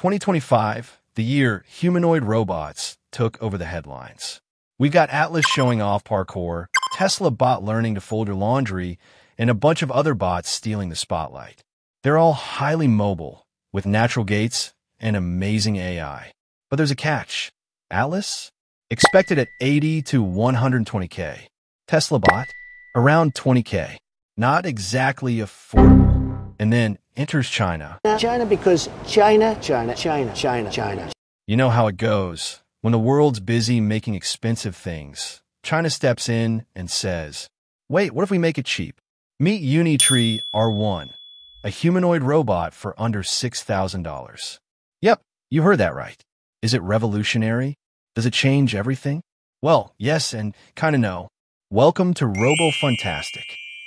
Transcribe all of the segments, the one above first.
2025, the year humanoid robots took over the headlines. We've got Atlas showing off parkour, Tesla bot learning to fold your laundry, and a bunch of other bots stealing the spotlight. They're all highly mobile, with natural gaits and amazing AI. But there's a catch. Atlas? Expected at 80 to 120k. Tesla bot? Around 20k. Not exactly affordable. And then enters China. China because China, China, China, China, China. You know how it goes. When the world's busy making expensive things, China steps in and says, Wait, what if we make it cheap? Meet Unitree R1, a humanoid robot for under $6,000. Yep, you heard that right. Is it revolutionary? Does it change everything? Well, yes and kinda no. Welcome to Robo Funtastic.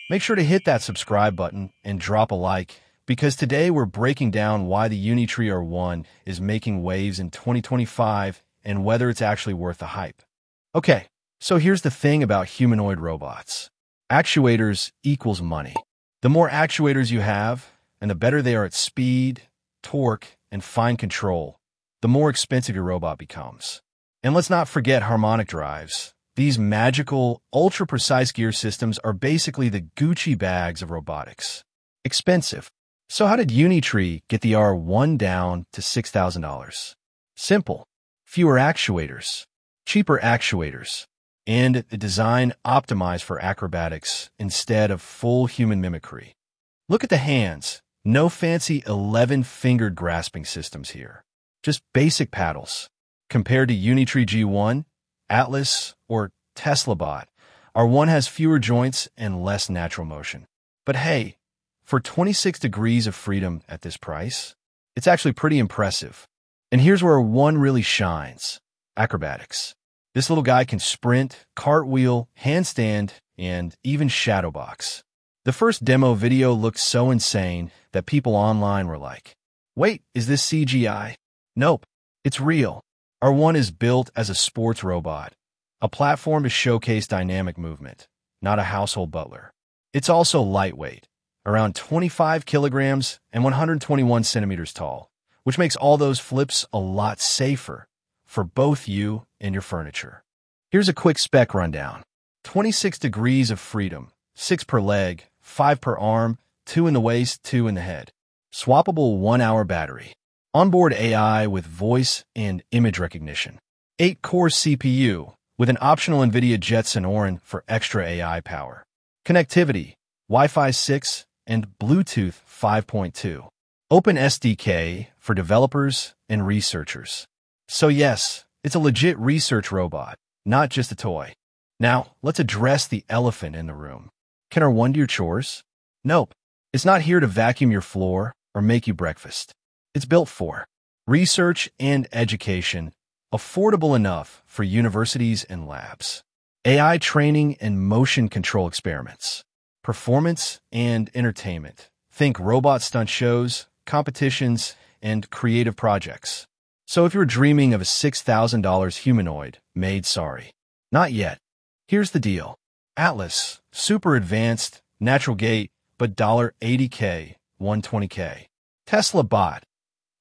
Make sure to hit that subscribe button and drop a like because today we're breaking down why the Unitree R1 is making waves in 2025 and whether it's actually worth the hype. Okay, so here's the thing about humanoid robots. Actuators equals money. The more actuators you have, and the better they are at speed, torque, and fine control, the more expensive your robot becomes. And let's not forget harmonic drives. These magical, ultra-precise gear systems are basically the Gucci bags of robotics. Expensive. So how did Unitree get the R1 down to $6,000? Simple. Fewer actuators. Cheaper actuators. And a design optimized for acrobatics instead of full human mimicry. Look at the hands. No fancy 11-fingered grasping systems here. Just basic paddles. Compared to Unitree G1, Atlas, or Tesla Bot, R1 has fewer joints and less natural motion. But hey, for 26 degrees of freedom at this price, it's actually pretty impressive. And here's where one really shines. Acrobatics. This little guy can sprint, cartwheel, handstand, and even shadowbox. The first demo video looked so insane that people online were like, wait, is this CGI? Nope, it's real. R1 is built as a sports robot, a platform to showcase dynamic movement, not a household butler. It's also lightweight, around 25 kilograms and 121 centimeters tall, which makes all those flips a lot safer for both you and your furniture. Here's a quick spec rundown. 26 degrees of freedom, 6 per leg, 5 per arm, 2 in the waist, 2 in the head. Swappable 1-hour battery. Onboard AI with voice and image recognition. 8-core CPU with an optional NVIDIA Jetson Orin for extra AI power. Connectivity, Wi-Fi 6 and Bluetooth 5.2. Open SDK for developers and researchers. So yes, it's a legit research robot, not just a toy. Now, let's address the elephant in the room. Can R1 do your chores? Nope. It's not here to vacuum your floor or make you breakfast. It's built for research and education, affordable enough for universities and labs, AI training and motion control experiments, performance and entertainment. Think robot stunt shows, competitions, and creative projects. So if you're dreaming of a $6,000 humanoid, made sorry. Not yet. Here's the deal. Atlas, super advanced, natural gait, but $80K, 120K. Tesla bot,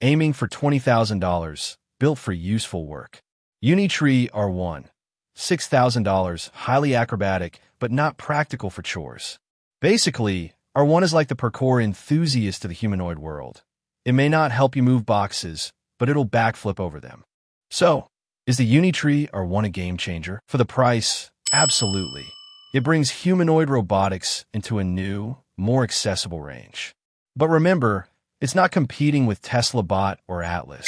aiming for $20,000, built for useful work. Unitree R1, $6,000, highly acrobatic, but not practical for chores. Basically, R1 is like the parkour enthusiast of the humanoid world. It may not help you move boxes, but it'll backflip over them. So, is the Unitree R1 a game changer? For the price, absolutely. It brings humanoid robotics into a new, more accessible range. But remember, it's not competing with Tesla Bot or Atlas.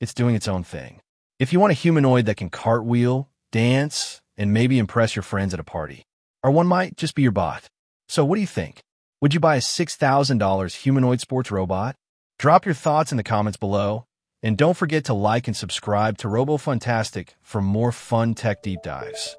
It's doing its own thing. If you want a humanoid that can cartwheel, dance, and maybe impress your friends at a party, R1 might just be your bot. So what do you think? Would you buy a $6,000 humanoid sports robot? Drop your thoughts in the comments below. And don't forget to like and subscribe to Robo Funtastic for more fun tech deep dives.